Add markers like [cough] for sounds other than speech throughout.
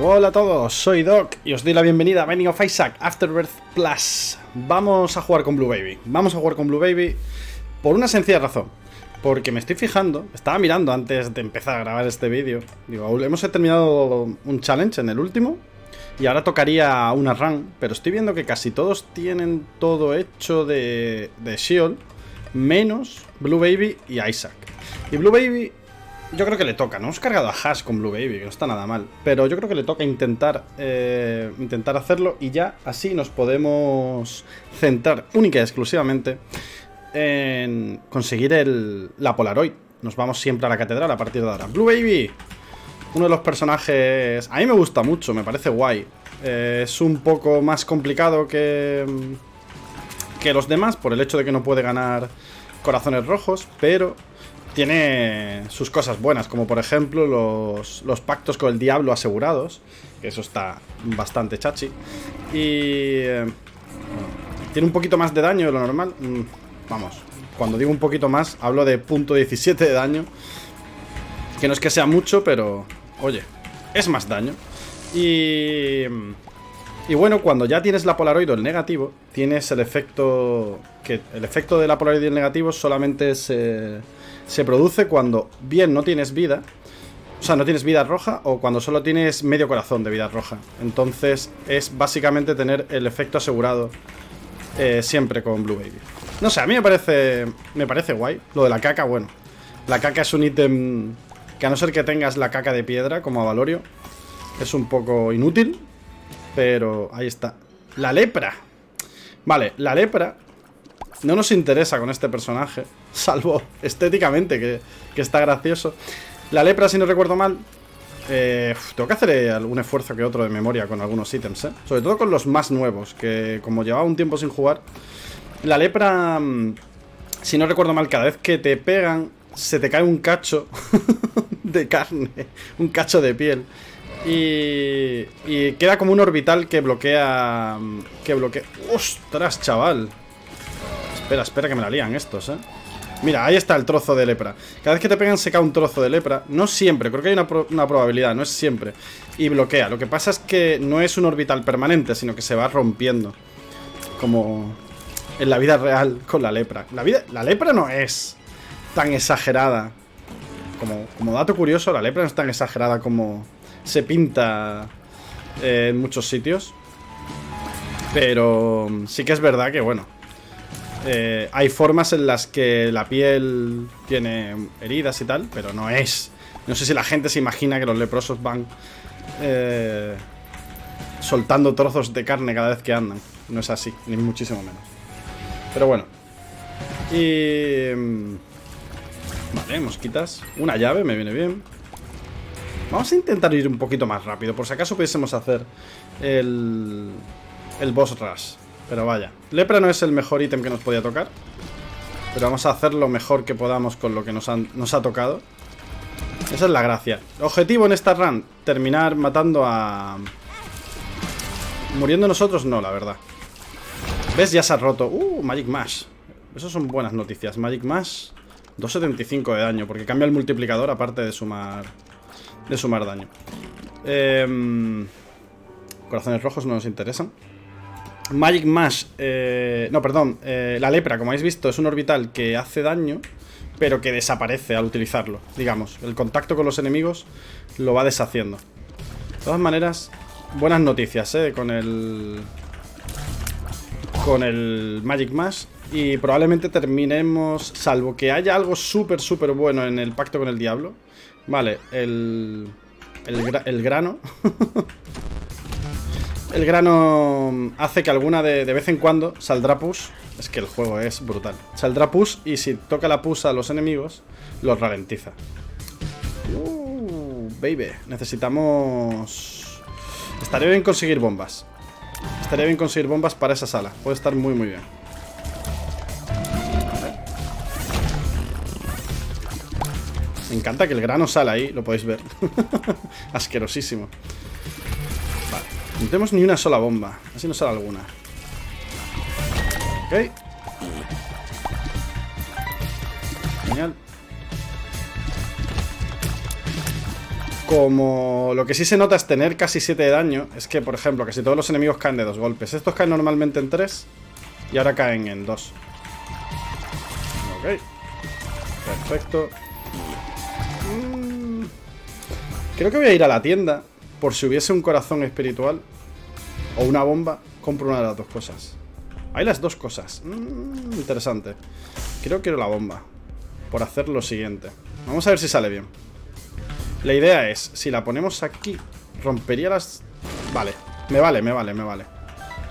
Hola a todos, soy Doc y os doy la bienvenida a Binding of Isaac Afterbirth Plus. Vamos a jugar con Blue Baby. Vamos a jugar con Blue Baby por una sencilla razón. Porque me estoy fijando, estaba mirando antes de empezar a grabar este vídeo. Digo, hemos terminado un challenge en el último y ahora tocaría una run, pero estoy viendo que casi todos tienen todo hecho de, de menos Blue Baby y Isaac. Y Blue Baby yo creo que le toca, ¿no? Hemos cargado a Hash con Blue Baby, que no está nada mal. Pero yo creo que le toca intentar, eh, intentar hacerlo y ya así nos podemos centrar única y exclusivamente en conseguir el, la Polaroid. Nos vamos siempre a la catedral a partir de ahora. Blue Baby, uno de los personajes... A mí me gusta mucho, me parece guay. Eh, es un poco más complicado que, que los demás por el hecho de que no puede ganar corazones rojos, pero tiene sus cosas buenas, como por ejemplo los, pactos con el diablo asegurados, que eso está bastante chachi. Y eh, tiene un poquito más de daño de lo normal. Mm, vamos, cuando digo un poquito más, hablo de punto 17 de daño. Que no es que sea mucho, pero oye, es más daño. Y... Y bueno, cuando ya tienes la Polaroid o el negativo, tienes el efecto... Que el efecto de la Polaroid y el negativo solamente se se produce cuando bien no tienes vida, o sea, no tienes vida roja o cuando solo tienes medio corazón de vida roja. Entonces es básicamente tener el efecto asegurado eh, siempre con Blue Baby. No sé, a mí me parece, me parece guay. Lo de la caca, bueno. La caca es un ítem que a no ser que tengas la caca de piedra como a Valorio, es un poco inútil. Pero ahí está. La lepra. Vale, la lepra no nos interesa con este personaje, [laughs] salvo estéticamente, que, está gracioso. La lepra, si no recuerdo mal, eh, tengo que hacer algún esfuerzo que otro de memoria con algunos ítems, ¿eh? Sobre todo con los más nuevos, que como llevaba un tiempo sin jugar, la lepra, mm, si no recuerdo mal, cada vez que te pegan, se te cae un cacho [laughs] de carne, un cacho de piel. Y, y queda como un orbital que bloquea... Que bloquea... ¡Ostras, chaval! Espera, espera que me la lían estos, ¿eh? Mira, ahí está el trozo de lepra. Cada vez que te pegan se cae un trozo de lepra. No siempre, creo que hay una, una, probabilidad, no es siempre. Y bloquea. Lo que pasa es que no es un orbital permanente, sino que se va rompiendo. Como en la vida real con la lepra. La, vida, la lepra no es tan exagerada. Como, como dato curioso, la lepra no es tan exagerada como se pinta eh, en muchos sitios. Pero sí que es verdad que, bueno, eh, hay formas en las que la piel tiene heridas y tal, pero no es. No sé si la gente se imagina que los leprosos van eh, soltando trozos de carne cada vez que andan. No es así, ni muchísimo menos. Pero bueno. Y... Mm, vale, mosquitas. Una llave, me viene bien. Vamos a intentar ir un poquito más rápido, por si acaso pudiésemos hacer el, el boss rush. Pero vaya, lepra no es el mejor ítem que nos podía tocar. Pero vamos a hacer lo mejor que podamos con lo que nos, nos ha tocado. Esa es la gracia. Objetivo en esta run, terminar matando a... Muriendo nosotros, no, la verdad. ¿Ves? Ya se ha roto. Uh, Magic Mash. Esas son buenas noticias. Magic Mash, 2.75 de daño, porque cambia el multiplicador aparte de sumar... De sumar daño. Eh... Corazones rojos no nos interesan. Magic Mash, eh, no, perdón, eh, la lepra, como habéis visto, es un orbital que hace daño, pero que desaparece al utilizarlo, digamos. El contacto con los enemigos lo va deshaciendo. De todas maneras, buenas noticias, ¿eh? Con el... Con el Magic Mash. Y probablemente terminemos, salvo que haya algo súper, súper bueno en el pacto con el diablo. Vale, el... El, grano. [laughs] El grano hace que alguna de, vez en cuando saldrá push. Es que el juego es brutal. Saldrá push y si toca la push a los enemigos, los ralentiza. Uh, baby. Necesitamos... Estaría bien conseguir bombas. Estaría bien conseguir bombas para esa sala. Puede estar muy, muy bien. Me encanta que el grano sale ahí, lo podéis ver. [laughs] Asquerosísimo. No tenemos ni una sola bomba. Así no sale alguna. Ok. Genial. Como lo que sí se nota es tener casi 7 de daño, es que, por ejemplo, casi todos los enemigos caen de dos golpes. Estos caen normalmente en 3 y ahora caen en 2. Ok. Perfecto. Creo que voy a ir a la tienda por si hubiese un corazón espiritual o una bomba. Compro una de las dos cosas. Hay las dos cosas. Mm, interesante. Creo que quiero la bomba. Por hacer lo siguiente. Vamos a ver si sale bien. La idea es, si la ponemos aquí, rompería las... Vale, me vale, me vale, me vale.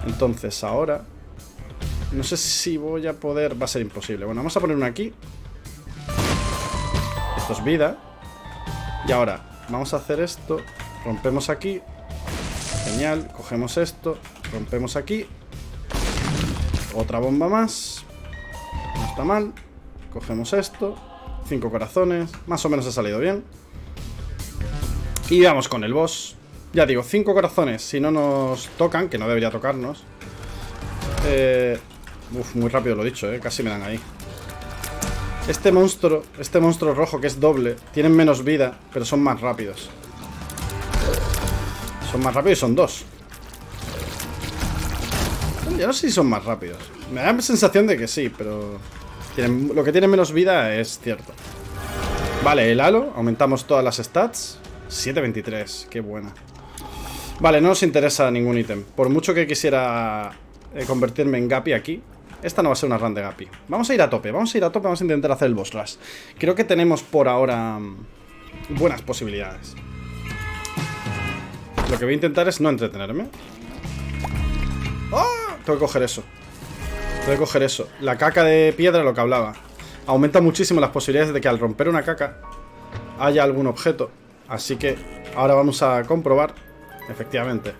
Entonces, ahora... No sé si voy a poder... Va a ser imposible. Bueno, vamos a poner una aquí. Esto es vida. Y ahora, vamos a hacer esto. Rompemos aquí. Genial. Cogemos esto. Rompemos aquí. Otra bomba más. No está mal. Cogemos esto. Cinco corazones. Más o menos ha salido bien. Y vamos con el boss. Ya digo, cinco corazones. Si no nos tocan, que no debería tocarnos. Eh, uf, muy rápido lo dicho, eh. Casi me dan ahí. Este monstruo, este monstruo rojo que es doble, tienen menos vida, pero son más rápidos. Son más rápidos y son dos. Ya no sé si son más rápidos. Me da la sensación de que sí, pero... lo que tiene menos vida es cierto. Vale, el halo. Aumentamos todas las stats. 7.23, qué buena. Vale, no nos interesa ningún ítem. Por mucho que quisiera eh, convertirme en Gapi aquí, esta no va a ser una run de Gapi. Vamos a ir a tope, vamos a ir a tope, vamos a intentar hacer el boss rush. Creo que tenemos por ahora mm, buenas posibilidades. Lo que voy a intentar es no entretenerme. ¡Oh! Tengo que coger eso. Tengo que coger eso. La caca de piedra, lo que hablaba. Aumenta muchísimo las posibilidades de que al romper una caca haya algún objeto. Así que ahora vamos a comprobar, efectivamente,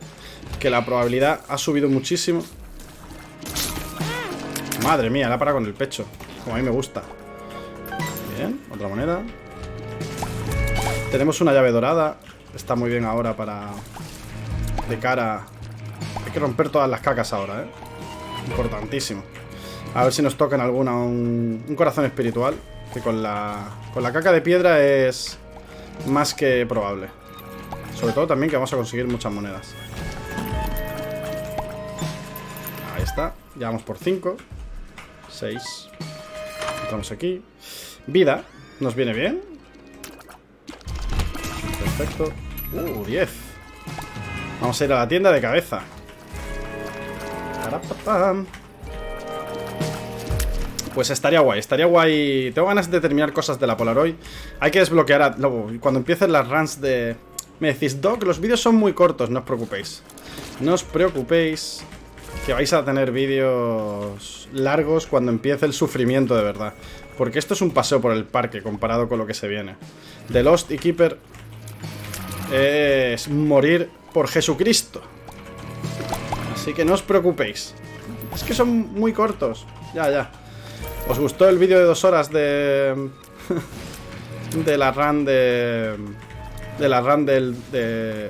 que la probabilidad ha subido muchísimo. Madre mía, la para con el pecho, como a mí me gusta. Bien, otra moneda. Tenemos una llave dorada. Está muy bien ahora para... De cara... Hay que romper todas las cacas ahora, ¿eh? Importantísimo. A ver si nos toca en alguna un, un corazón espiritual. Que con la, con la caca de piedra es más que probable. Sobre todo también que vamos a conseguir muchas monedas. Ahí está. Ya vamos por 5. 6. Entramos aquí. Vida. Nos viene bien. Perfecto. Uh, 10. Vamos a ir a la tienda de cabeza. Pues estaría guay, estaría guay. Tengo ganas de terminar cosas de la Polaroid. Hay que desbloquear a... cuando empiecen las runs de... Me decís, Doc, los vídeos son muy cortos, no os preocupéis. No os preocupéis que vais a tener vídeos largos cuando empiece el sufrimiento de verdad. Porque esto es un paseo por el parque comparado con lo que se viene. The Lost y Keeper es morir por Jesucristo. Así que no os preocupéis. Es que son muy cortos. Ya, ya. ¿Os gustó el vídeo de dos horas de... [laughs] de la run de... De la run del... De...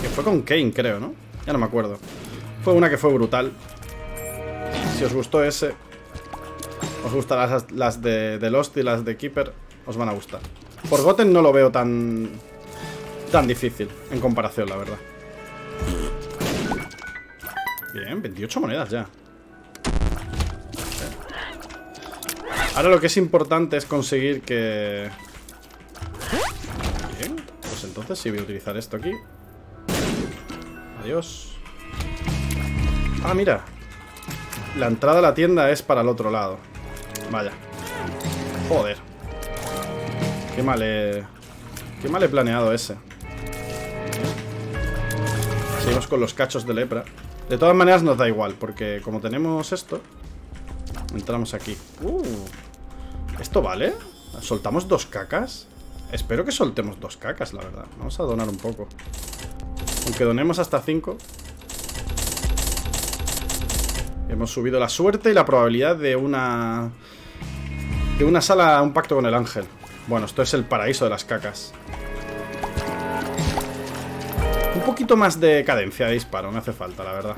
Que fue con Kane, creo, ¿no? Ya no me acuerdo. Fue una que fue brutal. Si os gustó ese... Os gustan las, de, de, Lost y las de Keeper, os van a gustar. Por Goten no lo veo tan... Tan difícil, en comparación, la verdad. Bien, 28 monedas ya. Ahora lo que es importante es conseguir que... Bien, pues entonces sí voy a utilizar esto aquí. Adiós. Ah, mira. La entrada a la tienda es para el otro lado. Vaya. Joder. Qué mal he... Qué mal he planeado ese. Seguimos con los cachos de lepra. De todas maneras nos da igual, porque como tenemos esto... Entramos aquí. Uh, ¿Esto vale? ¿Soltamos dos cacas? Espero que soltemos dos cacas, la verdad. Vamos a donar un poco. Aunque donemos hasta cinco. Hemos subido la suerte y la probabilidad de una... De una sala a un pacto con el ángel. Bueno, esto es el paraíso de las cacas. Un poquito más de cadencia de disparo, me hace falta, la verdad.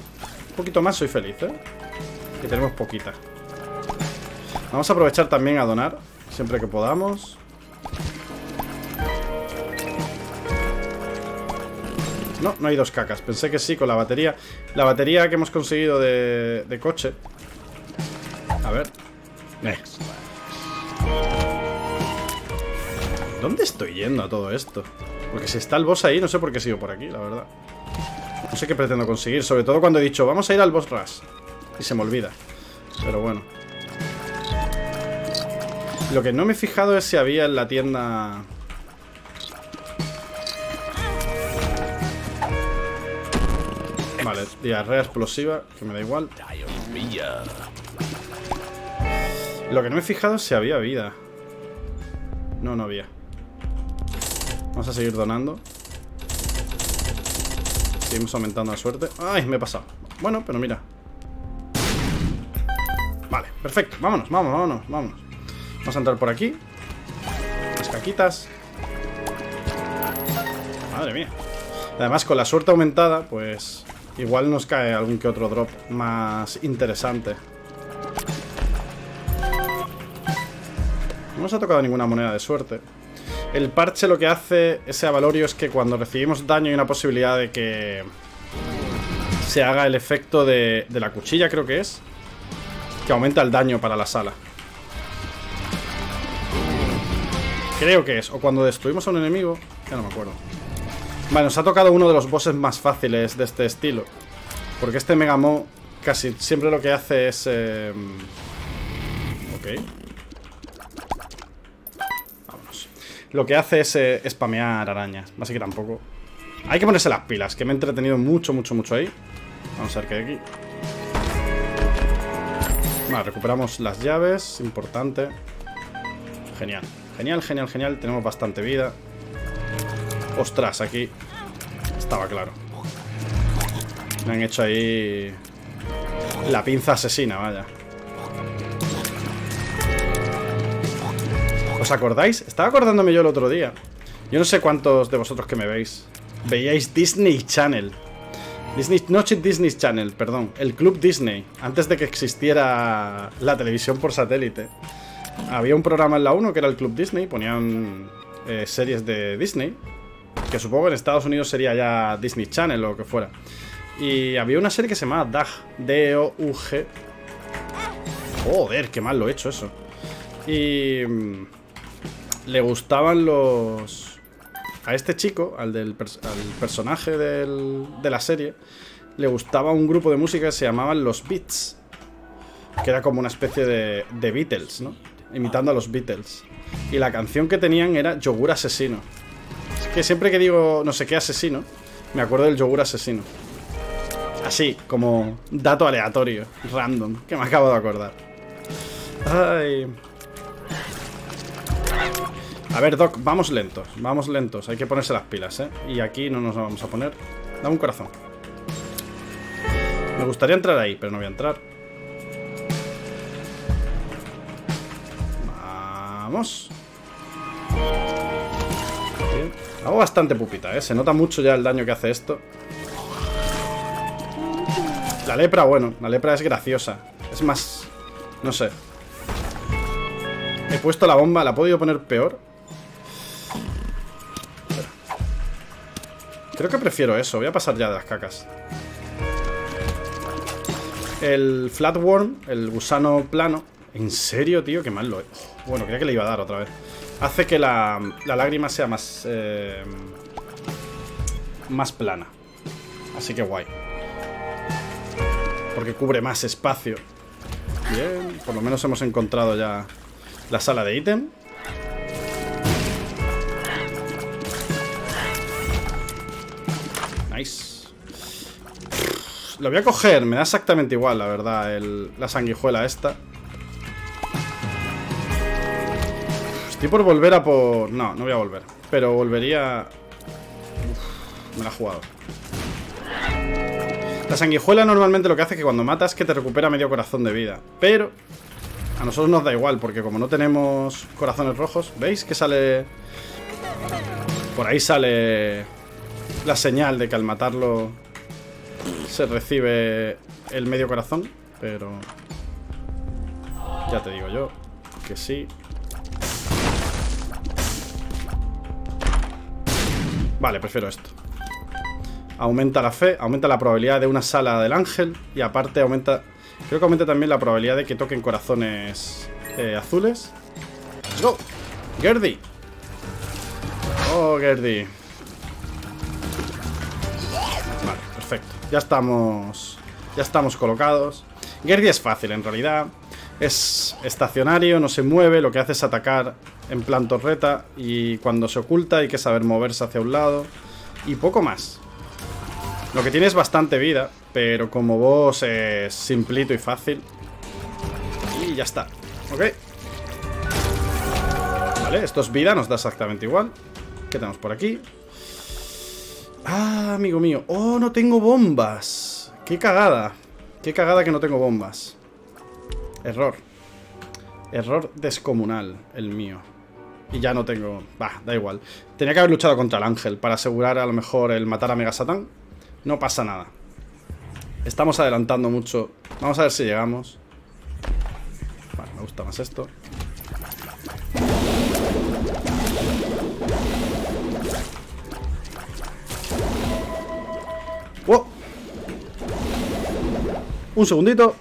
Un poquito más soy feliz, ¿eh? Que tenemos poquita. Vamos a aprovechar también a donar Siempre que podamos No, no hay dos cacas. Pensé que sí con la batería. La batería que hemos conseguido de, de coche. A ver. Eh. ¿Dónde estoy yendo a todo esto? Porque si está el boss ahí, no sé por qué sigo por aquí, la verdad. No sé qué pretendo conseguir, sobre todo cuando he dicho, vamos a ir al boss rush. Y se me olvida. Pero bueno. Lo que no me he fijado es si había en la tienda... Vale, diarrea explosiva, que me da igual. Lo que no me he fijado es si había vida. No, no había. Vamos a seguir donando. Seguimos aumentando la suerte. ¡Ay! Me he pasado. Bueno, pero mira. Vale, perfecto. Vámonos, vámonos, vámonos, vámonos. Vamos a entrar por aquí. Las caquitas. Madre mía. Además, con la suerte aumentada, pues... Igual nos cae algún que otro drop más interesante. No nos ha tocado ninguna moneda de suerte. El parche lo que hace ese avalorio es que cuando recibimos daño hay una posibilidad de que se haga el efecto de, de la cuchilla, creo que es. Que aumenta el daño para la sala. Creo que es. O cuando destruimos a un enemigo. Ya no me acuerdo. Vale, nos ha tocado uno de los bosses más fáciles de este estilo. Porque este Megamo casi siempre lo que hace es... Eh... Ok. Vámonos. Lo que hace es eh, spamear arañas. Así que tampoco... Hay que ponerse las pilas, que me he entretenido mucho, mucho, mucho ahí. Vamos a ver qué hay aquí. Vale, recuperamos las llaves. Importante. Genial. Genial, genial, genial. Tenemos bastante vida. Ostras, aquí estaba claro. Me han hecho ahí la pinza asesina, vaya. ¿Os acordáis? Estaba acordándome yo el otro día. Yo no sé cuántos de vosotros que me veis veíais Disney Channel. Disney, no Disney Channel, perdón. El Club Disney. Antes de que existiera la televisión por satélite. Había un programa en la 1 que era el Club Disney, ponían eh, series de Disney, que supongo que en Estados Unidos sería ya Disney Channel o lo que fuera. Y había una serie que se llamaba DAG, D-O-U-G. Joder, qué mal lo he hecho eso. Y mm, le gustaban los... A este chico, al del personaje de la serie, le gustaba un grupo de música que se llamaban Los Beats. Que era como una especie de, de Beatles, ¿no? imitando a los Beatles. Y la canción que tenían era Yogur Asesino. Es que siempre que digo no sé qué asesino, me acuerdo del yogur asesino. Así, como dato aleatorio, random, que me acabo de acordar. Ay. A ver, Doc, vamos lentos, vamos lentos. Hay que ponerse las pilas, ¿eh? Y aquí no nos vamos a poner. Dame un corazón. Me gustaría entrar ahí, pero no voy a entrar. Vamos. Hago bastante pupita, ¿eh? Se nota mucho ya el daño que hace esto. La lepra, bueno, la lepra es graciosa. Es más... No sé. He puesto la bomba, ¿la he podido poner peor? Creo que prefiero eso. Voy a pasar ya de las cacas. El flatworm, el gusano plano. ¿En serio, tío? Qué mal lo es. Bueno, creía que le iba a dar otra vez. Hace que la, lágrima sea más... Eh, más plana. Así que guay. Porque cubre más espacio. Bien, por lo menos hemos encontrado ya la sala de ítem. Nice. Lo voy a coger, me da exactamente igual, la verdad, la sanguijuela esta. Estoy por volver a por... No, no voy a volver. Pero volvería... me la ha jugado. La sanguijuela normalmente lo que hace es que cuando matas que te recupera medio corazón de vida. Pero a nosotros nos da igual, porque como no tenemos corazones rojos, ¿veis que sale... Por ahí sale la señal de que al matarlo se recibe el medio corazón, pero... Ya te digo yo que sí. Vale, prefiero esto. Aumenta la fe, aumenta la probabilidad de una sala del ángel y aparte aumenta... Creo que aumenta también la probabilidad de que toquen corazones eh, azules. ¡Let's go! ¡Gerdy! ¡Oh, Gerdy! Vale, perfecto. Ya estamos... Ya estamos colocados. Gerdy es fácil, en realidad. Es estacionario, no se mueve, lo que hace es atacar en plan torreta y cuando se oculta hay que saber moverse hacia un lado y poco más. Lo que tiene es bastante vida, pero como boss es simplito y fácil. Y ya está. Ok. Vale, esto es vida, nos da exactamente igual. ¿Qué tenemos por aquí? Ah, amigo mío. Oh, no tengo bombas. Qué cagada. Qué cagada que no tengo bombas. Error. Error descomunal, el mío. Y ya no tengo... Bah, da igual. Tenía que haber luchado contra el ángel para asegurar a lo mejor el matar a Mega Satán. No pasa nada. Estamos adelantando mucho. Vamos a ver si llegamos. Vale, me gusta más esto. ¡Wow! Un segundito.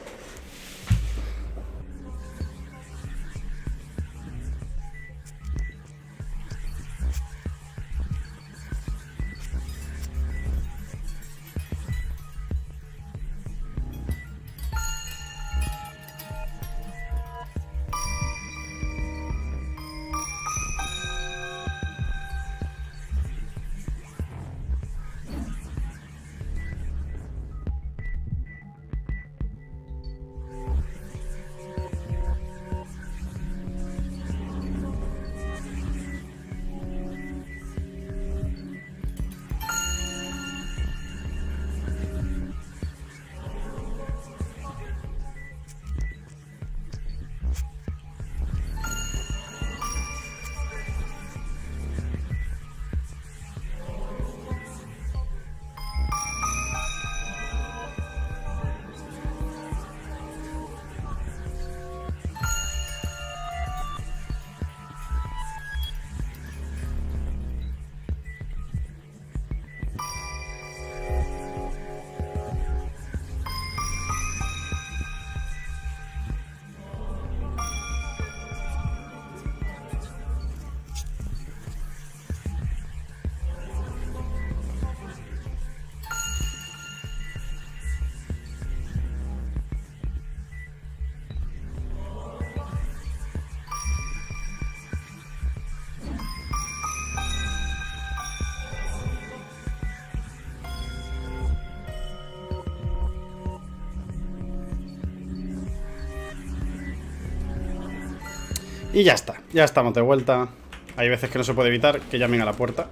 Y ya está, ya estamos de vuelta. Hay veces que no se puede evitar que llamen a la puerta.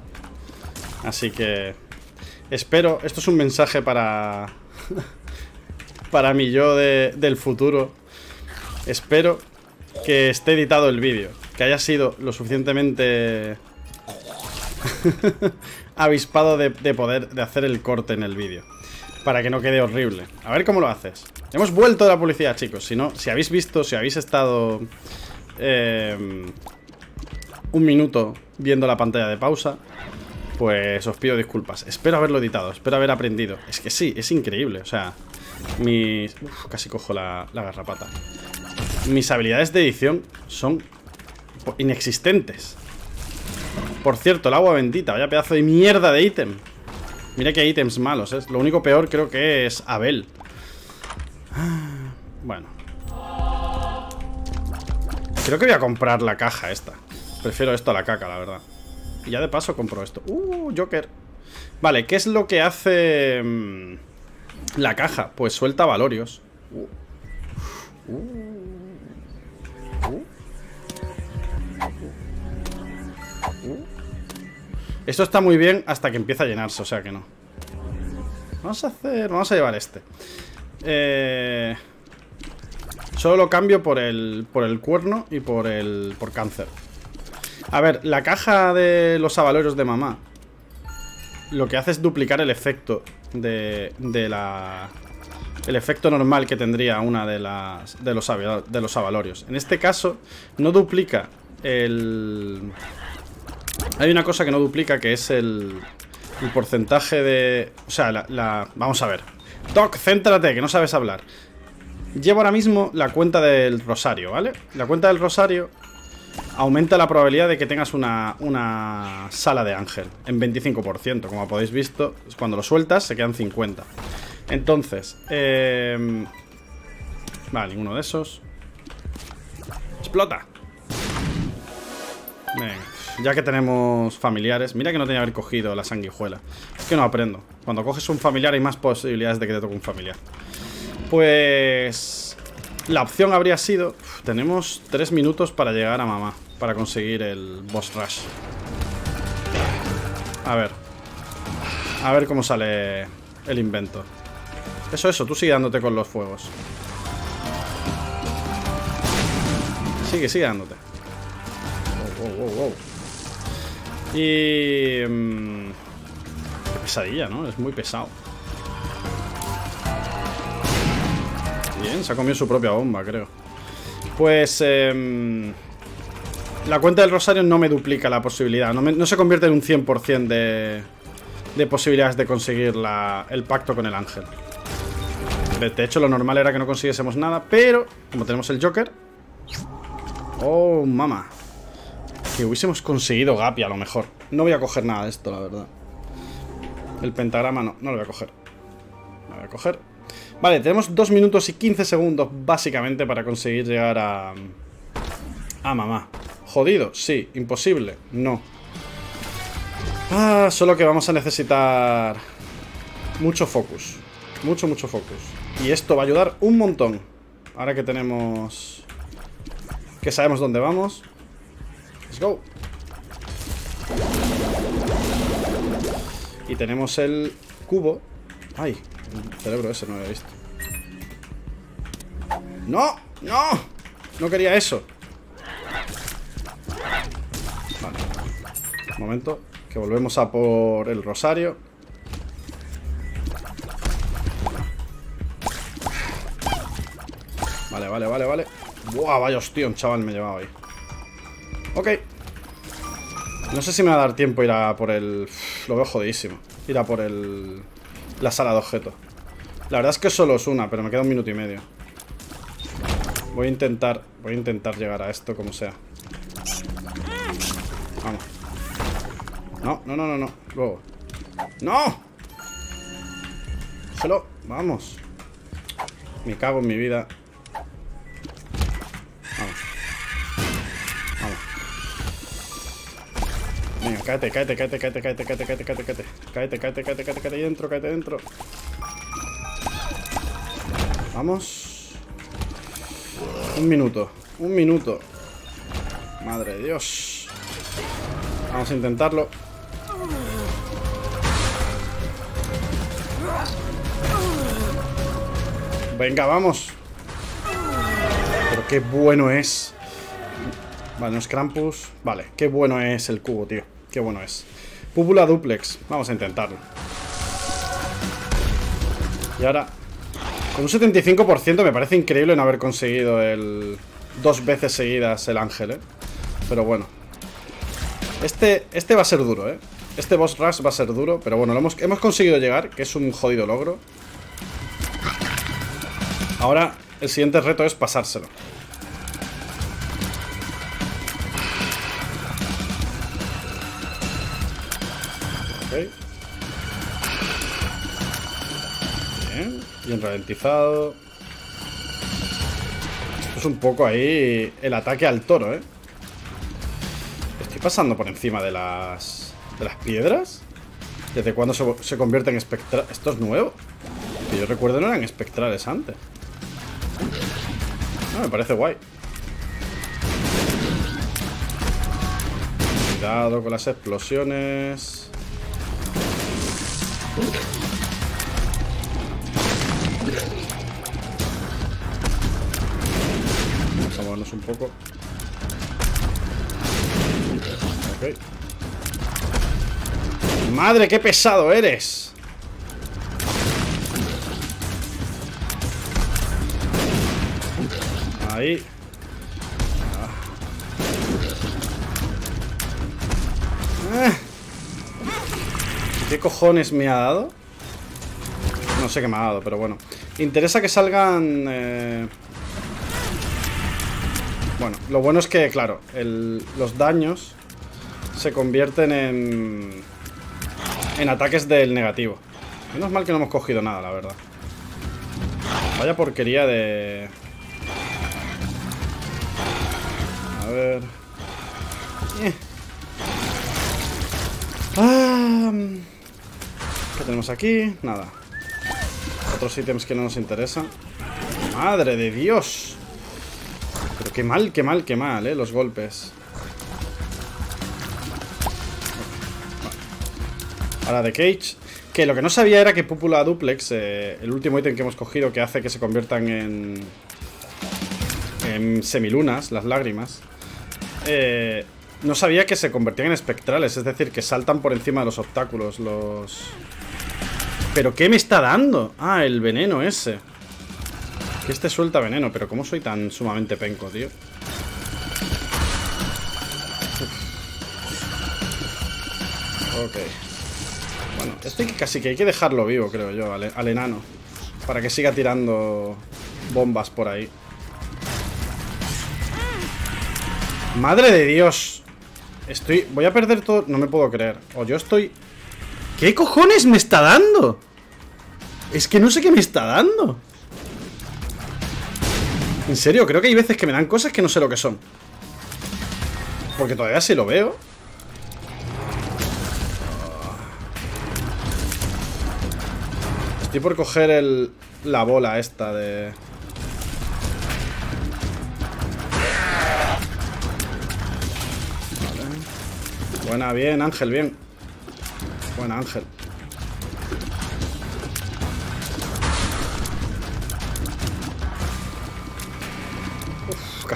Así que... Espero... Esto es un mensaje para... [laughs] para mi yo del futuro. Espero que esté editado el vídeo. Que haya sido lo suficientemente... [laughs] avispado de, de poder de hacer el corte en el vídeo. Para que no quede horrible. A ver cómo lo haces. Hemos vuelto de la publicidad, chicos. Si no, si habéis visto, si habéis estado eh, un minuto viendo la pantalla de pausa, pues os pido disculpas. Espero haberlo editado, espero haber aprendido. Es que sí, es increíble, o sea, mis... casi cojo la, garrapata. Mis habilidades de edición son inexistentes. Por cierto, el agua bendita, vaya pedazo de mierda de ítem. Mira que ítems malos, ¿eh? Lo único peor creo que es Abel. Ah, bueno. Creo que voy a comprar la caja esta. Prefiero esto a la caca, la verdad. Y ya de paso compro esto. ¡Uh, Joker! Vale, ¿qué es lo que hace mm, la caja? Pues suelta valorios. Uh. Uh. Esto está muy bien hasta que empieza a llenarse, o sea que no. Vamos a hacer... Vamos a llevar este. Eh... Solo lo cambio por el, por el cuerno y por el por cáncer. A ver, la caja de los avaloros de mamá lo que hace es duplicar el efecto de, de la... El efecto normal que tendría una de las de los, de los avalorios. En este caso, no duplica el... Hay una cosa que no duplica que es el, el porcentaje de... O sea, la, Vamos a ver. Doc, céntrate, que no sabes hablar. Llevo ahora mismo la cuenta del rosario, ¿vale? La cuenta del rosario aumenta la probabilidad de que tengas una, una sala de ángel en 25%. Como podéis visto, cuando lo sueltas se quedan 50. Entonces, eh... Vale, ninguno de esos. ¡Explota! Venga, ya que tenemos familiares Mira que no tenía que haber cogido la sanguijuela Es que no aprendo Cuando coges un familiar hay más posibilidades de que te toque un familiar Pues... La opción habría sido... tenemos tres minutos para llegar a mamá Para conseguir el boss rush. A ver A ver cómo sale el invento. Eso, eso, tú sigue dándote con los fuegos. Sigue, sigue dándote. Y... Mmm, qué pesadilla, ¿no? Es muy pesado. Se ha comido su propia bomba, creo. Pues... Eh, la cuenta del rosario no me duplica la posibilidad. No, se convierte en un 100% de, de posibilidades de conseguir el pacto con el ángel. De hecho, lo normal era que no consiguiésemos nada, pero como tenemos el Joker... ¡Oh, mamá! Que hubiésemos conseguido Gapi a lo mejor. No voy a coger nada de esto, la verdad. El pentagrama no, no lo voy a coger. Lo voy a coger. Vale, tenemos 2 minutos y 15 segundos básicamente para conseguir llegar a... A mamá. Jodido, sí. Imposible, no. Ah, solo que vamos a necesitar... Mucho focus. Mucho, mucho focus. Y esto va a ayudar un montón. Ahora que tenemos... Que sabemos dónde vamos. Let's go. Y tenemos el cubo. Ay, el cerebro ese no lo había visto. ¡No! ¡No! No quería eso. Vale. Un momento. Que volvemos a por el rosario. Vale, vale, vale, vale. Buah, vaya hostia, un chaval me llevaba ahí. Ok. No sé si me va a dar tiempo ir a por el... Lo veo jodidísimo. Ir a por el... La sala de objetos. La verdad es que solo es una, pero me queda un minuto y medio. Voy a intentar... Voy a intentar llegar a esto como sea. Vamos. No, no, no, no, no. Luego. ¡No! Solo. Vamos. Me cago en mi vida. Cáete, cáete, cáete, cáete, cáete, cáete, cáete, cáete, cáete. Cáete, cáete, cáete, cáete, cáete dentro, cáete dentro. Vamos. Un minuto, un minuto. Madre de Dios. Vamos a intentarlo. Venga, vamos. Pero qué bueno es. Vale, no es Krampus. Vale, qué bueno es el cubo, tío. Qué bueno es. Púpula duplex. Vamos a intentarlo. Y ahora... Con un 75% me parece increíble no haber conseguido el... Dos veces seguidas el ángel, ¿eh? Pero bueno. Este, este va a ser duro, ¿eh? Este boss rush va a ser duro, pero bueno, lo hemos, hemos conseguido llegar, que es un jodido logro. Ahora, el siguiente reto es pasárselo. Bien, ralentizado. Esto es un poco ahí el ataque al toro, ¿eh? Estoy pasando por encima de las... ¿De las piedras? ¿Desde cuándo se, se convierte en espectral? ¿Esto es nuevo? Que yo recuerdo no eran espectrales antes. No, me parece guay. Cuidado con las explosiones. Un poco. ¡Madre, qué pesado eres! Ahí. Ah. ¿Qué cojones me ha dado? No sé qué me ha dado, pero bueno. Interesa que salgan... Eh, bueno, lo bueno es que, claro, los daños se convierten en... En ataques del negativo. Menos mal que no hemos cogido nada, la verdad. Vaya porquería de... A ver... Eh. Ah, ¿Qué tenemos aquí? Nada. Otros ítems que no nos interesan. ¡Madre de Dios! Qué mal, qué mal, qué mal, ¿eh? Los golpes. Ahora de Cage. Que lo que no sabía era que Púpula Duplex, eh, el último ítem que hemos cogido que hace que se conviertan en... En semilunas, las lágrimas. Eh, no sabía que se convertían en espectrales, es decir, que saltan por encima de los obstáculos, los... ¿Pero qué me está dando? Ah, el veneno ese. Que este suelta veneno, pero ¿cómo soy tan sumamente penco, tío? Ok. Bueno, este casi que hay que dejarlo vivo, creo yo, al, al enano. Para que siga tirando bombas por ahí. ¡Madre de Dios! Estoy... Voy a perder todo... No me puedo creer. O yo estoy... ¿Qué cojones me está dando? Es que no sé qué me está dando. En serio, creo que hay veces que me dan cosas que no sé lo que son. Porque todavía sí lo veo. Estoy por coger el, la bola esta de... Buena, bien, Ángel, bien. Buena, Ángel.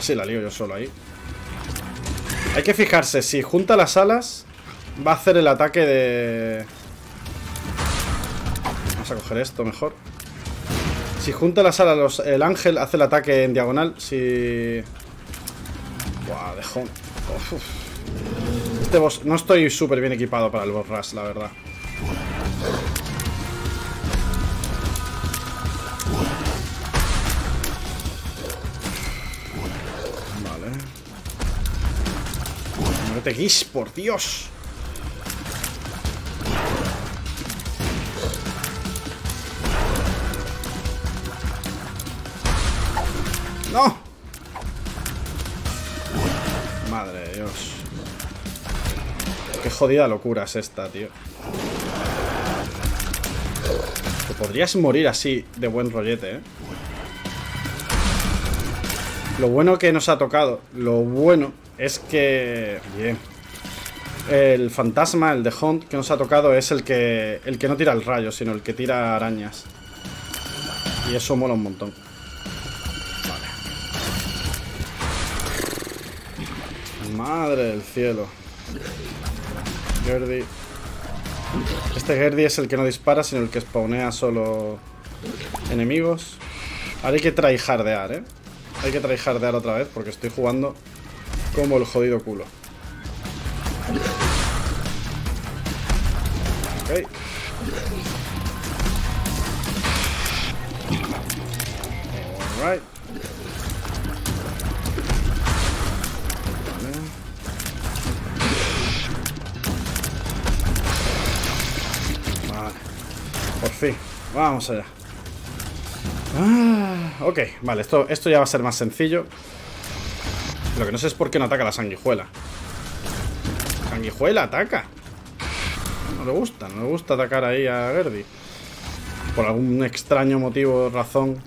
Casi la lío yo solo ahí. Hay que fijarse, si junta las alas, va a hacer el ataque de... Vamos a coger esto mejor. Si junta las alas, el ángel hace el ataque en diagonal. Si... Buah, dejó... Este boss... No estoy súper bien equipado para el boss rush, la verdad. Te guis, por Dios. ¡No! Madre de Dios. Qué jodida locura es esta, tío. Te podrías morir así de buen rollete, ¿eh? Lo bueno que nos ha tocado, lo bueno es que... Bien. El fantasma, el de Hunt, que nos ha tocado es el que, el que no tira el rayo, sino el que tira arañas. Y eso mola un montón. Vale. Madre del cielo. Gerdy. Este Gerdy es el que no dispara, sino el que spawnea solo enemigos. Ahora hay que tryhardear, ¿eh? Hay que tryhardear otra vez porque estoy jugando como el jodido culo. Alright. Vale. Por fin. Vamos allá. Ah, ok, vale, esto, esto ya va a ser más sencillo. Lo que no sé es por qué no ataca la sanguijuela. ¿Sanguijuela ataca? No le gusta, no le gusta atacar ahí a Gerdi. Por algún extraño motivo, razón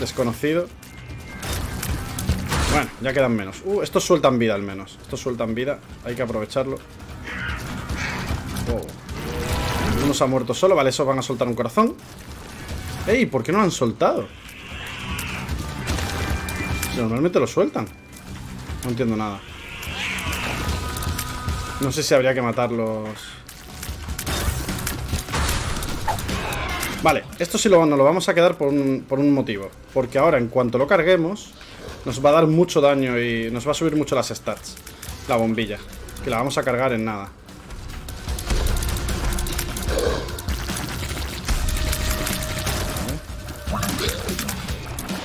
desconocido. Bueno, ya quedan menos. Uh, estos sueltan vida al menos. Estos sueltan vida. Hay que aprovecharlo. Uno se ha muerto solo. Vale, esos van a soltar un corazón. ¡Ey! ¿Por qué no lo han soltado? Normalmente lo sueltan. No entiendo nada. No sé si habría que matarlos. Vale, esto sí lo, nos lo vamos a quedar por un, por un motivo. Porque ahora, en cuanto lo carguemos, nos va a dar mucho daño y nos va a subir mucho las stats. La bombilla. Que la vamos a cargar en nada.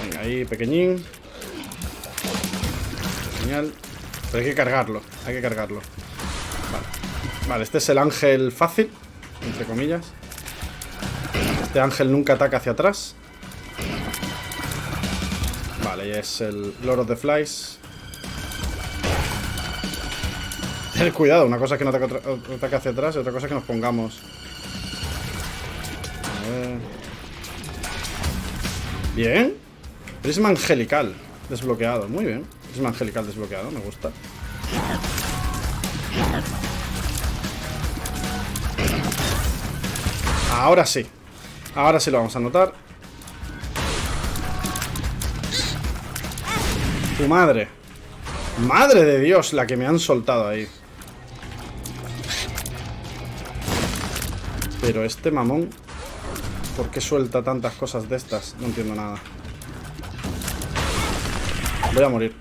Venga, ahí, pequeñín. Pero hay que cargarlo, hay que cargarlo. Vale. Vale, este es el ángel fácil, entre comillas. Este ángel nunca ataca hacia atrás. Vale, y es el Lord of the Flies. Tener cuidado, una cosa es que no ataque, hacia atrás y otra cosa es que nos pongamos. A ver. Bien. Prisma angelical desbloqueado, muy bien. Prisma angelical desbloqueado, me gusta. Ahora sí. Ahora sí lo vamos a notar. Tu madre. Madre de Dios, la que me han soltado ahí. Pero este mamón... ¿Por qué suelta tantas cosas de estas? No entiendo nada. Voy a morir.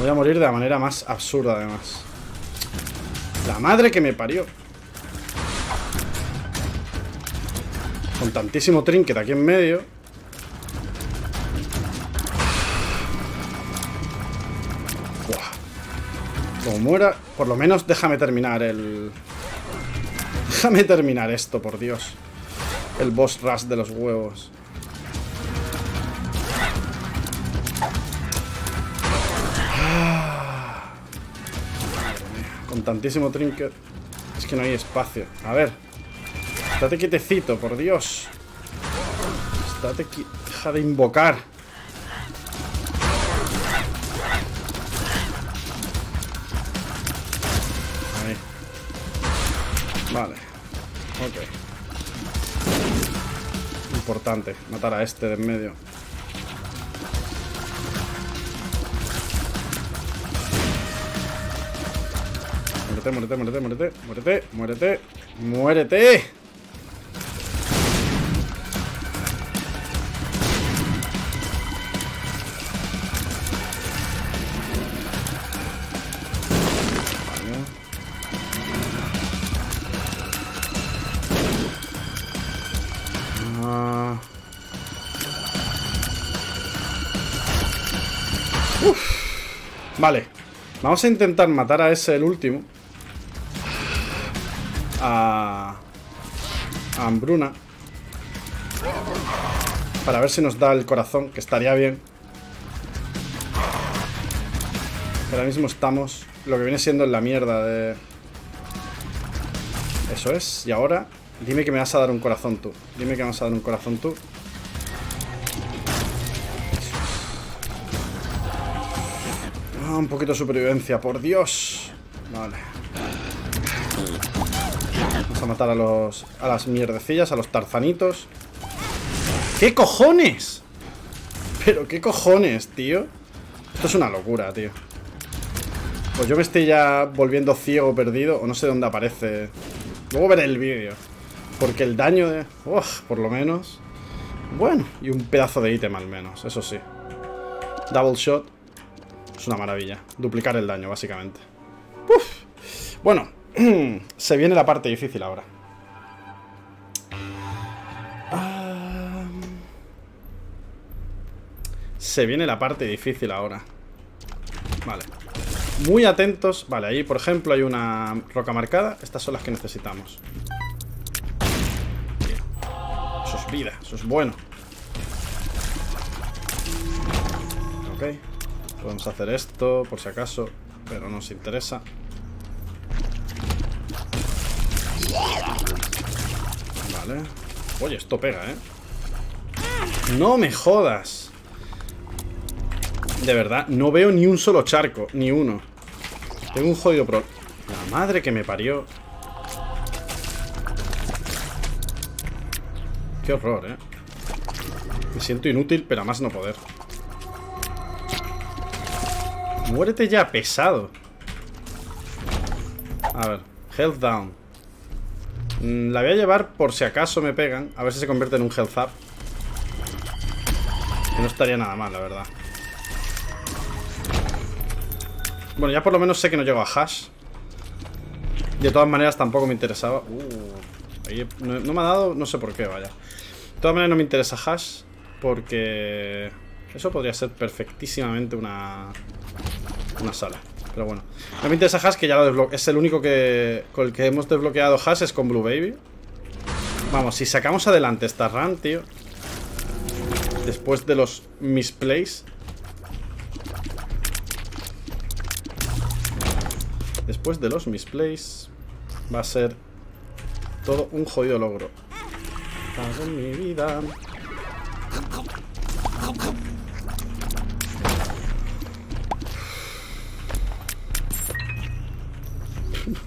Voy a morir de la manera más absurda, además. La madre que me parió. Con tantísimo trinket aquí en medio. Como muera, por lo menos déjame terminar el... Déjame terminar esto, por Dios. El boss rush de los huevos. Tantísimo trinket. Es que no hay espacio. A ver. Estate quietecito, por Dios. Estate Deja de invocar. Ahí. Vale. Ok. Importante. Matar a este de en medio. Muérete, muérete, muérete, muérete, muérete, muérete, muérete. Vale. Vamos a intentar matar a ese, el último. A... A Ambruna. Para ver si nos da el corazón, que estaría bien. ahora mismo estamos... Lo que viene siendo en la mierda de... Eso es. Y ahora... Dime que me vas a dar un corazón tú. Dime que me vas a dar un corazón tú. un poquito de supervivencia, por Dios. Vale. A matar a los... A las mierdecillas, a los tarzanitos. ¿Qué cojones? Pero qué cojones, tío. Esto es una locura, tío. Pues yo me estoy ya volviendo ciego, perdido. O no sé dónde aparece. Luego veré el vídeo. Porque el daño de... Uf, por lo menos. Bueno, y un pedazo de ítem al menos, eso sí. Double shot. Es una maravilla. Duplicar el daño, básicamente. Bueno, [clears throat] se viene la parte difícil ahora. Se viene la parte difícil ahora. Vale. Muy atentos. Vale, ahí por ejemplo hay una roca marcada. Estas son las que necesitamos. Eso es vida, eso es bueno. Ok. Podemos hacer esto, por si acaso, pero no nos interesa. Vale. Oye, esto pega, ¿eh? ¡No me jodas! De verdad, no veo ni un solo charco, ni uno. Tengo un jodido pro... La madre que me parió. Qué horror, ¿eh? Me siento inútil, pero a más no poder. Muérete ya, pesado. A ver, health down. Mm, la voy a llevar por si acaso me pegan. A ver si se convierte en un health up. Que no estaría nada mal, la verdad. Bueno, ya por lo menos sé que no llego a hash. De todas maneras tampoco me interesaba. Uh, no, no, me ha dado, no sé por qué, vaya. De todas maneras no me interesa hash. Porque eso podría ser perfectísimamente una, una sala. Pero bueno. No me interesa Hash, que ya lo Es el único que con el que hemos desbloqueado Hash es con Blue Baby. Vamos, si sacamos adelante esta run, tío. Después de los misplays. Después de los misplays. Va a ser todo un jodido logro. mi vida.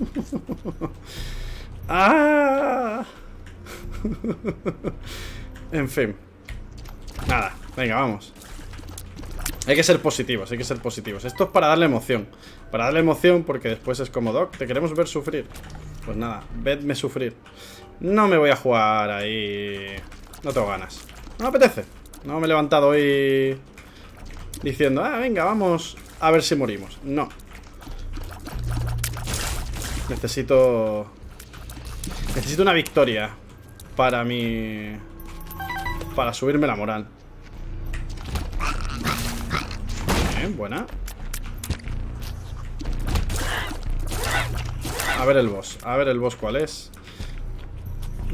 [laughs] ¡Ah! en fin. Nada, venga, vamos. Hay que ser positivos, hay que ser positivos. Esto es para darle emoción. Para darle emoción porque después es como, Doc, te queremos ver sufrir. Pues nada, vedme sufrir. No me voy a jugar ahí... No tengo ganas. No me apetece. No me he levantado hoy diciendo, ah, venga, vamos a ver si morimos. No. Necesito... Necesito una victoria para mi... Para subirme la moral. Bien, buena. A ver el boss. A ver el boss cuál es.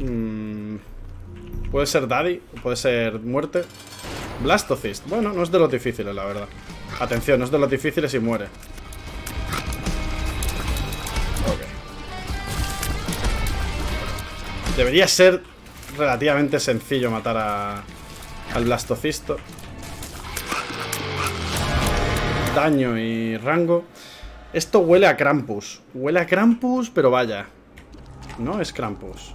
Mm, puede ser Daddy, puede ser muerte. Blastocist. Bueno, no es de los difíciles, la verdad. Atención, no es de los difíciles y muere. Debería ser relativamente sencillo matar a, al Blastocisto. Daño y rango. Esto huele a Krampus. Huele a Krampus, pero vaya. No es Krampus.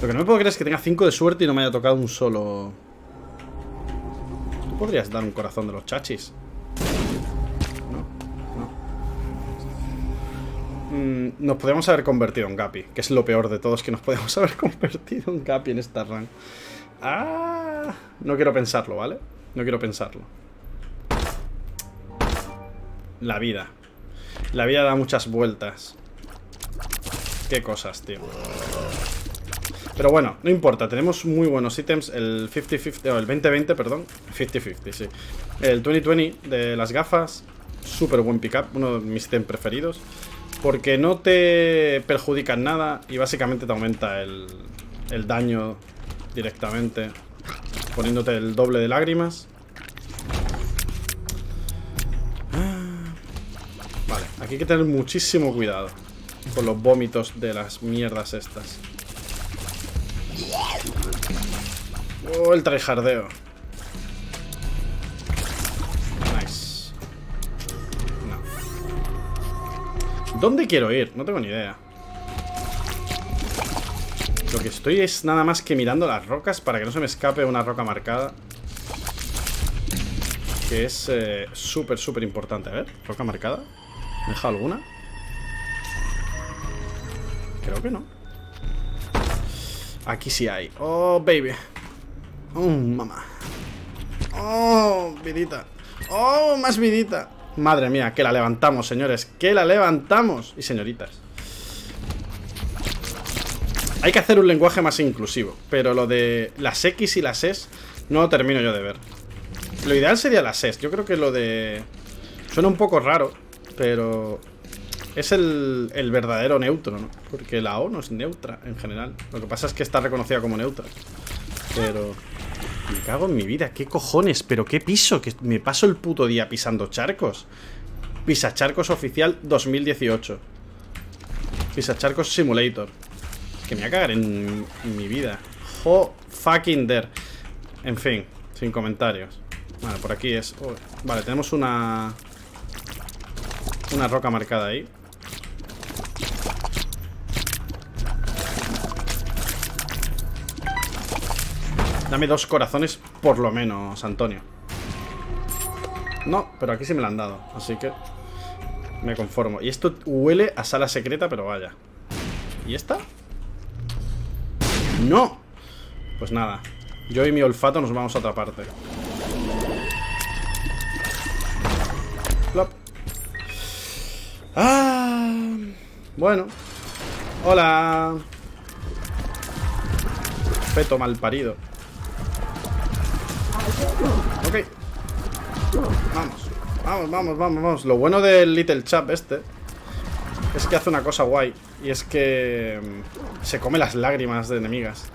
Lo que no me puedo creer es que tenga 5 de suerte y no me haya tocado un solo... Tú podrías dar un corazón de los chachis. Mm, nos podemos haber convertido en Gapi, que es lo peor de todos, que nos podemos [laughs] haber convertido en Gapi en esta run. Ah, no quiero pensarlo, ¿vale? No quiero pensarlo. La vida. La vida da muchas vueltas. Qué cosas, tío. Pero bueno, no importa, tenemos muy buenos ítems. El 50-50, el 20-20, perdón. 50-50, sí. El 20-20 de las gafas. Súper buen pickup, uno de mis ítems preferidos. Porque no te perjudican nada y básicamente te aumenta el, el daño directamente. Poniéndote el doble de lágrimas. Ah. Vale, aquí hay que tener muchísimo cuidado con los vómitos de las mierdas estas. Oh, el tryhardeo. ¿Dónde quiero ir? No tengo ni idea. Lo que estoy es nada más que mirando las rocas para que no se me escape una roca marcada. Que es eh, súper, súper importante. A ver, roca marcada. ¿Me deja alguna? Creo que no. Aquí sí hay. Oh, baby. Oh, mamá. Oh, vidita. Oh, más vidita. Madre mía, que la levantamos, señores Que la levantamos. Y señoritas. Hay que hacer un lenguaje más inclusivo Pero lo de las X y las S No lo termino yo de ver. Lo ideal sería las S Yo creo que lo de... Suena un poco raro Pero... Es el, el verdadero neutro, ¿no? Porque la O no es neutra en general Lo que pasa es que está reconocida como neutra Pero... Me cago en mi vida, ¿qué cojones? ¿Pero qué piso? Que me paso el puto día pisando charcos. Pisa charcos oficial 2018 Pisa charcos simulator. Que me voy a cagar en, mi vida. Jo fucking der. En fin, sin comentarios. Vale, por aquí es... Vale, tenemos una... Una roca marcada ahí Dame dos corazones por lo menos, Antonio. No, pero aquí sí me lo han dado, así que me conformo. Y esto huele a sala secreta, pero vaya. ¿Y esta? ¡No! Pues nada, yo y mi olfato nos vamos a otra parte. Plop. Ah, bueno. Hola. feto mal parido. Ok. Vamos. Vamos, vamos, vamos, vamos. Lo bueno del Little Chap este es que hace una cosa guay. Y es que mm, se come las lágrimas de enemigas.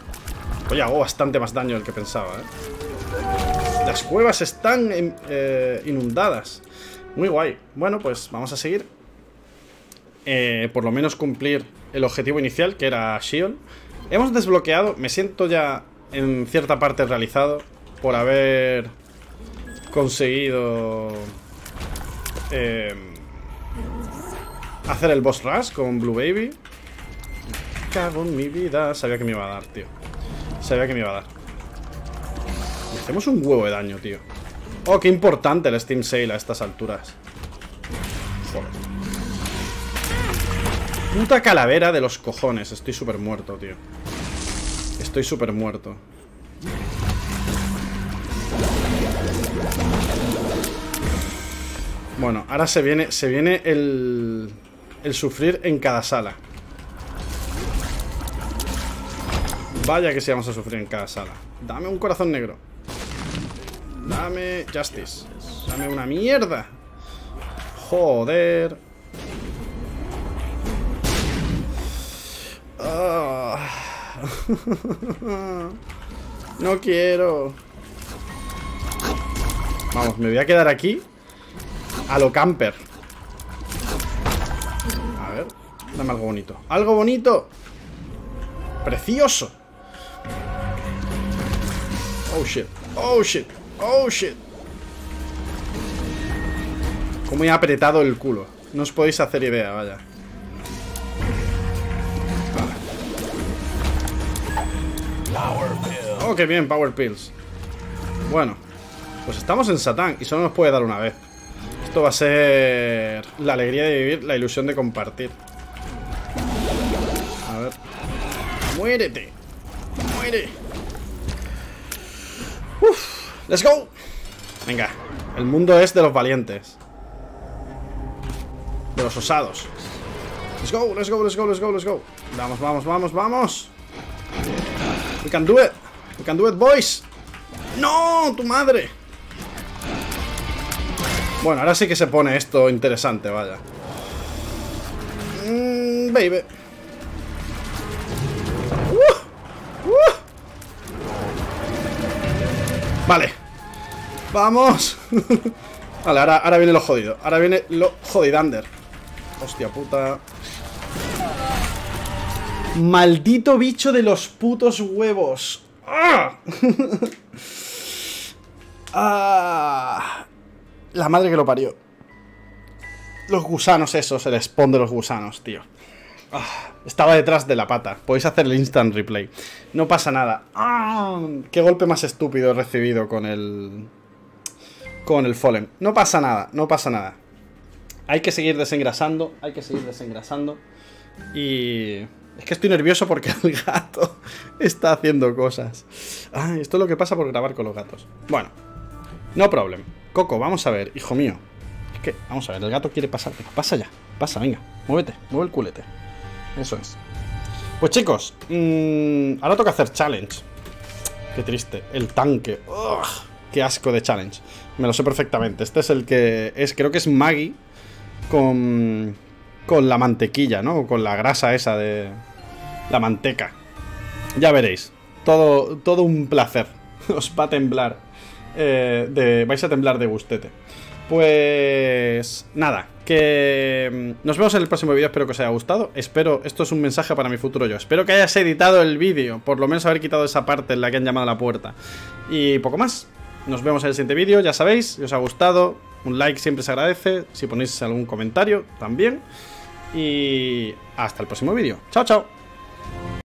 Oye, hago bastante más daño del que pensaba, ¿eh? Las cuevas están eh, inundadas. Muy guay. Bueno, pues vamos a seguir. Eh, por lo menos cumplir el objetivo inicial, que era Shion. Hemos desbloqueado, me siento ya en cierta parte realizado por haber conseguido eh, hacer el boss rush con Blue Baby. Cago en mi vida. Sabía que me iba a dar, tío. Sabía que me iba a dar. hacemos un huevo de daño, tío. Oh, qué importante el Steam Sale a estas alturas. Puta calavera de los cojones. Estoy súper muerto, tío. Estoy súper muerto. Bueno, ahora se viene, se viene el, el sufrir en cada sala. Vaya que sí vamos a sufrir en cada sala. Dame un corazón negro. Dame Justice. Dame una mierda. Joder. Ah. [laughs] no quiero. Vamos, me voy a quedar aquí a lo camper. A ver, dame algo bonito. ¡Algo bonito! ¡Precioso! Oh shit, oh shit, oh shit. Como he apretado el culo. No os podéis hacer idea, vaya. Oh, qué bien, Power Pills. Bueno, pues estamos en Satán y solo nos puede dar una vez. Esto va a ser la alegría de vivir, la ilusión de compartir. A ver. ¡Muérete! ¡Muere! ¡Uf! ¡Let's go! Venga, el mundo es de los valientes. De los osados. Let's go, let's go, let's go, let's go, let's go. Vamos, vamos, vamos, vamos. We can do it. We can do it, boys. ¡No! ¡Tu madre! Bueno, ahora sí que se pone esto interesante, vaya. Mmm, baby. Uh, uh. Vale. ¡Vamos! [laughs] vale, ahora, ahora viene lo jodido. Ahora viene lo jodidander. Hostia puta. Maldito bicho de los putos huevos. ¡Ah! [laughs] ¡Ah! La madre que lo parió. Los gusanos esos, el spawn de los gusanos, tío. ¡Ah! estaba detrás de la pata. Podéis hacer el instant replay. No pasa nada. ¡Ah! ¡Qué golpe más estúpido he recibido con el... Con el Fallen. No pasa nada, no pasa nada. Hay que seguir desengrasando, hay que seguir desengrasando. Y... Es que estoy nervioso porque [laughs] el gato está haciendo cosas. Ah, esto es lo que pasa por grabar con los gatos. Bueno, no problem. Coco, vamos a ver, hijo mío. Es que, vamos a ver, el gato quiere pasar. pasa ya. Pasa, venga. Muévete, mueve el culete. Eso es. Pues chicos, mmm, ahora toca hacer challenge. Qué triste. El tanque. qué asco de challenge. Me lo sé perfectamente. Este es el que es, creo que es Maggie con con la mantequilla, ¿no? Con la grasa esa de la manteca. Ya veréis. Todo, todo un placer. [laughs] Os va a temblar. Eh, de, vais a temblar de gustete. Pues nada, que mm, nos vemos en el próximo vídeo, espero que os haya gustado. Espero, esto es un mensaje para mi futuro yo. Espero que hayas editado el vídeo, por lo menos haber quitado esa parte en la que han llamado a la puerta. Y poco más. Nos vemos en el siguiente vídeo, ya sabéis, si os ha gustado, un like siempre se agradece, si ponéis algún comentario también. Y hasta el próximo vídeo. Chao, chao.